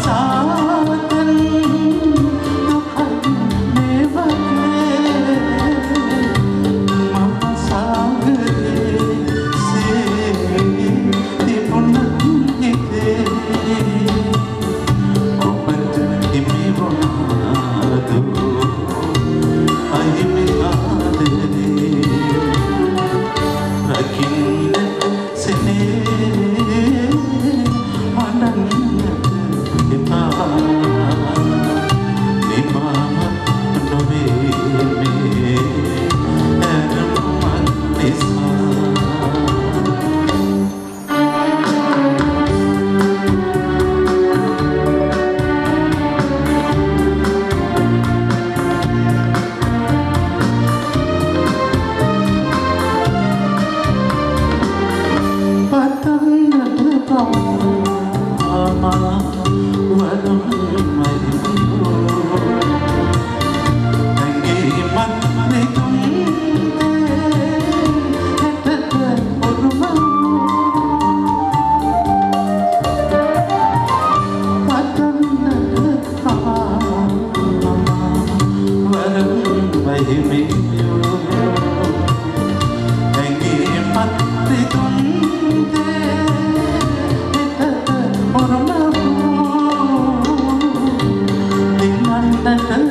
사 long 嗯哼